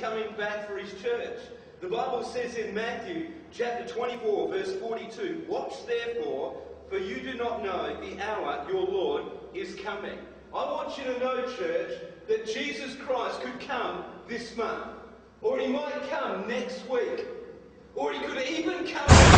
coming back for his church. The Bible says in Matthew chapter 24, verse 42, Watch therefore, for you do not know the hour your Lord is coming. I want you to know, church, that Jesus Christ could come this month, or he might come next week, or he could even come